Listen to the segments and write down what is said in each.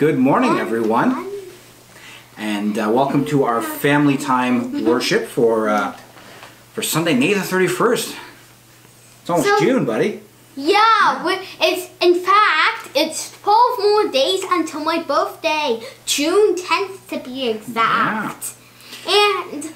Good morning, everyone, and uh, welcome to our family time worship for uh, for Sunday, May the thirty first. It's almost So- June, buddy. Yeah, it's in fact it's 12 more days until my birthday, June 10th to be exact. And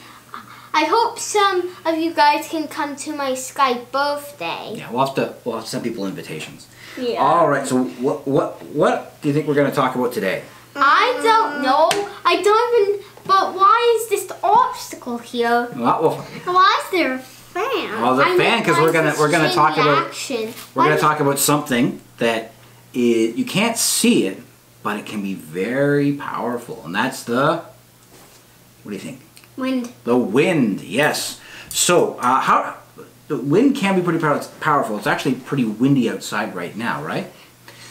I hope some of you guys can come to my Skype birthday. Yeah, we'll have to we'll have to send people invitations. Yeah. All right. So what what what do you think we're going to talk about today? I don't know. I don't even. But why is this obstacle here? Well, well, Why is there a fan? Well, the I fan, mean, 'cause why we're gonna- we're gonna talk about- we're Why going to talk about something that is, you can't see it, but it can be very powerful, and that's the what do you think? Wind. The wind, yes. So, uh, how the wind can be pretty powerful. It's actually pretty windy outside right now, right?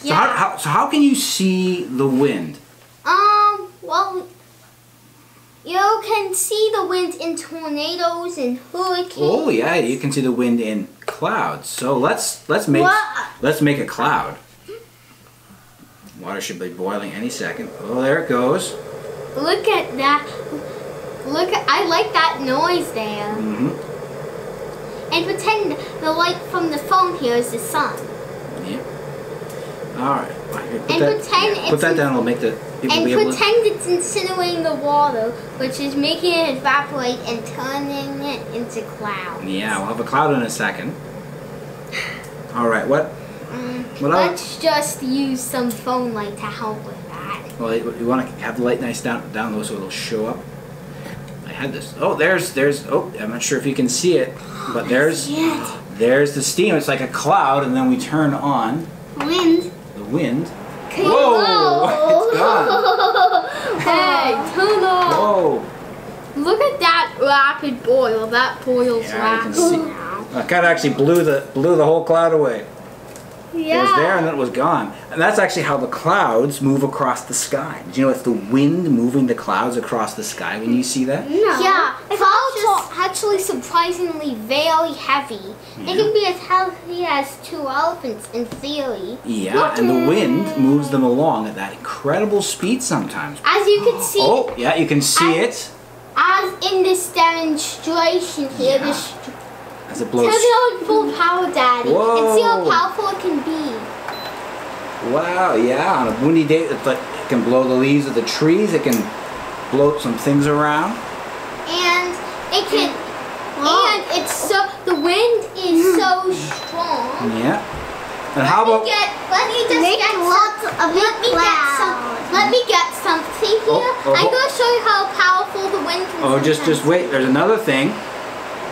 So Yeah. how, how so how can you see the wind? Um, well, you can see the wind in tornadoes and hurricanes. Oh yeah, you can see the wind in clouds. So let's let's make What? let's make a cloud. Water should be boiling any second. Oh, there it goes. Look at that. Look at, I like that noise there. hmm And pretend the light from the phone here is the sun. Yeah. All right. Here, Put And that, pretend yeah, put that down. It'll make the And be able to. pretend it's incinerating the water, which is making it evaporate and turning it into clouds. Yeah, we'll have a cloud in a second. All right. What? Mm, What let's just use some phone light to help with that. Well, you, you want to have the light nice down down low so it'll show up. I had this. Oh, there's there's. Oh, I'm not sure if you can see it, but there's Shit. there's the steam. It's like a cloud, and then we turn on Wind. the wind. Whoa! It's gone. hey, turn off. Whoa! Look at that rapid boil. That boils Yeah, rapid now. I kind of actually blew the blew the whole cloud away. Yeah. It was there and then it was gone. And that's actually how the clouds move across the sky. Do you know it's the wind moving the clouds across the sky when you see that? No. Yeah, clouds are actually surprisingly very heavy. They can be as heavy as two elephants in theory. Yeah, and the wind moves them along at that incredible speed sometimes. As you can see, Oh, yeah, you can see I- it as in this demonstration here, Yeah. this as it turn blows. it on full power, Daddy, and see how Whoa. powerful it can be. Wow, yeah, on a windy day, it's like it can blow the leaves of the trees. It can blow some things around. And it can, and it's so the wind is hmm. so strong. Yeah. And how about me get, let me just Make get lots some, of let me get some, clouds. let me get something oh, here. Oh, oh, I'm oh. going to show you how powerful the wind can Oh, just just wait. There's another thing.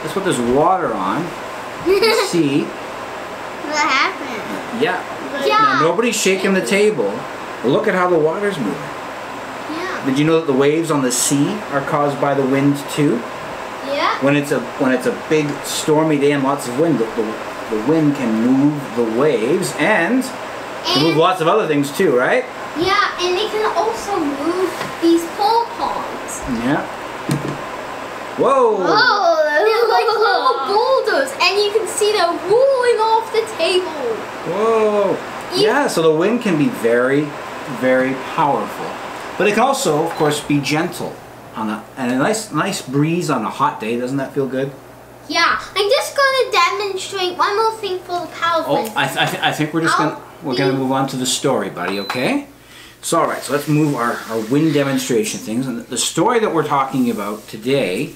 Let's put this water on. Let's see. What happened? Yeah. Yeah. Now nobody's shaking the table. Look at how the water's moving. Yeah. Did you know that the waves on the sea are caused by the wind too? Yeah. When it's a when it's a big stormy day and lots of wind, the, the, the wind can move the waves and can move lots of other things too, right? yeah, and they can also move these pole ponds. Yeah. Whoa. They're like little boulders, and you can see them rolling off the table. Whoa. You- Yeah, so the wind can be very, very powerful. But it can also, of course, be gentle. On a, and a nice nice breeze on a hot day, doesn't that feel good? Yeah, I'm just going to demonstrate one more thing for the power Oh. I, th- I, th- I think we're just gonna I'll we're gonna move on to the story, buddy. Okay. So all right, so let's move our, our wind demonstration things. And the story that we're talking about today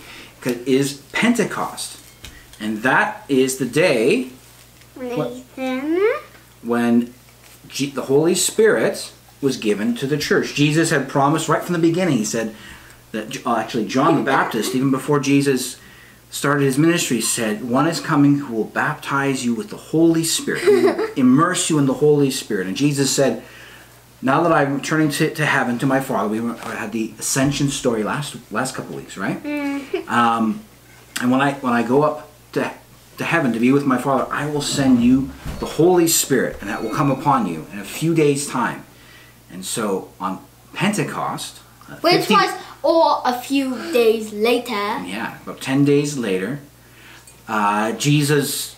is Pentecost, and that is the day when G- the Holy Spirit was given to the church. Jesus had promised right from the beginning. He said that uh, actually John the Baptist, even before Jesus started his ministry, said, "One is coming who will baptize you with the Holy Spirit, immerse you in the Holy Spirit." And Jesus said, "Now that I'm returning to, to heaven to my Father, we had the ascension story last last couple weeks, right? Um, and when I when I go up to to heaven to be with my Father, I will send you the Holy Spirit, and that will come upon you in a few days' time. And so on Pentecost, uh, Which 50 was or a few days later. yeah, about 10 days later, uh, Jesus'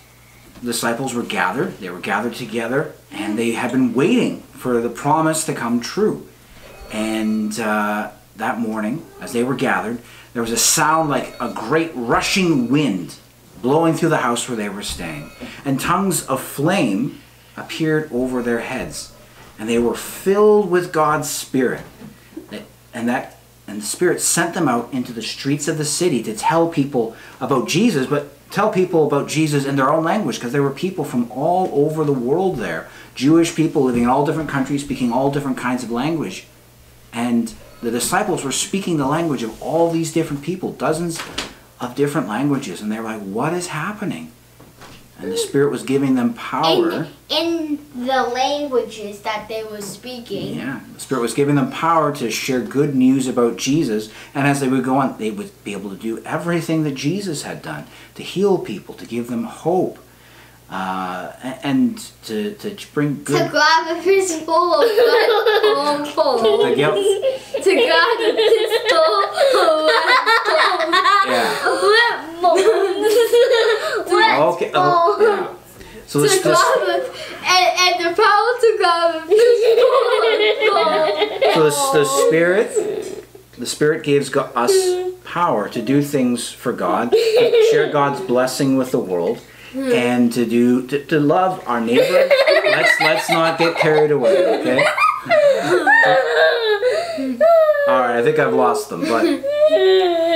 disciples were gathered. They were gathered together, and they had been waiting for the promise to come true. And uh, that morning, as they were gathered, there was a sound like a great rushing wind blowing through the house where they were staying. And tongues of flame appeared over their heads. And they were filled with God's Spirit. And that and the Spirit sent them out into the streets of the city to tell people about Jesus, but tell people about Jesus in their own language because there were people from all over the world there. Jewish people living in all different countries, speaking all different kinds of language. And the disciples were speaking the language of all these different people, dozens of different languages. And they were like, what is happening? And the Spirit was giving them power. In, in the languages that they were speaking. Yeah. The Spirit was giving them power to share good news about Jesus. And as they would go on, they would be able to do everything that Jesus had done to heal people, to give them hope. Uh, and to, to bring good. To grab a fistful of blood pole. To, get, to grab a fistful of yeah. okay. Oh, yeah. So this, this, and, and the power to grab a So this, the spirit, the spirit gives us power to do things for God, to share God's blessing with the world Hmm. and to do to, to love our neighbor. let's let's not get carried away, okay? All right, I think I've lost them, but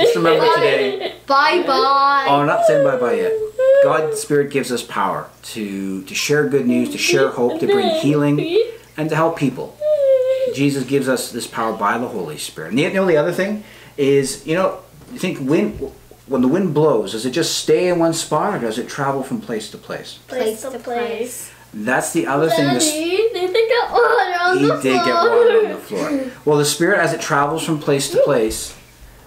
just remember today. Bye bye. Oh, I'm not saying bye bye yet. God's Spirit gives us power to to share good news, to share hope, to bring healing, and to help people. Jesus gives us this power by the Holy Spirit. And the, the only other thing is, you know, you think when when the wind blows, does it just stay in one spot or does it travel from place to place? Place, to place. That's the other thing. Daddy, they did get water on he the did floor. get water on the floor. Well, the spirit, as it travels from place to place,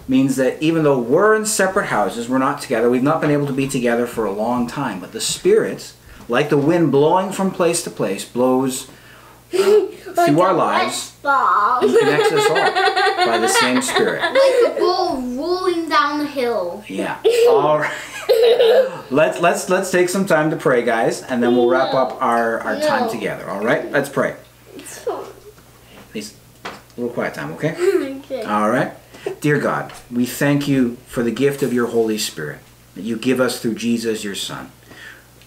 means that even though we're in separate houses, we're not together. We've not been able to be together for a long time. But the spirit, like the wind blowing from place to place, blows uh, through our lives and connects us all by the same spirit. Like a ball rolling down the hill. Yeah. All right. let's let's let's take some time to pray, guys, and then we'll wrap up our our time together. All right. Let's pray. Please, a little quiet time, okay? okay. All right. Dear God, we thank you for the gift of your Holy Spirit that you give us through Jesus, your Son,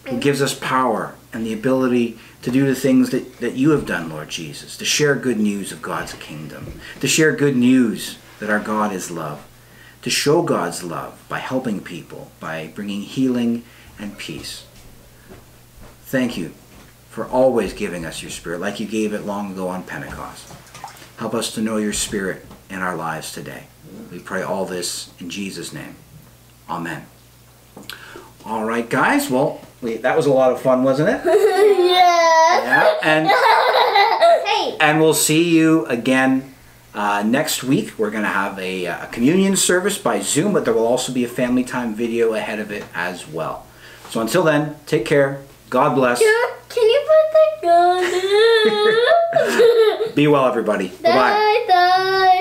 who gives us power and the ability to do the things that, that you have done, Lord Jesus, to share good news of God's kingdom, to share good news that our God is love, to show God's love by helping people, by bringing healing and peace. Thank you for always giving us your Spirit like you gave it long ago on Pentecost. Help us to know your Spirit in our lives today. We pray all this in Jesus' name. Amen. All right, guys. Well, we, that was a lot of fun, wasn't it? yeah. Yeah. And Hey, and we'll see you again uh, next week. We're going to have a, uh, a communion service by Zoom, but there will also be a family time video ahead of it as well. So until then, take care. God bless. Can you put the gun? Be well, everybody. Bye bye. Bye bye.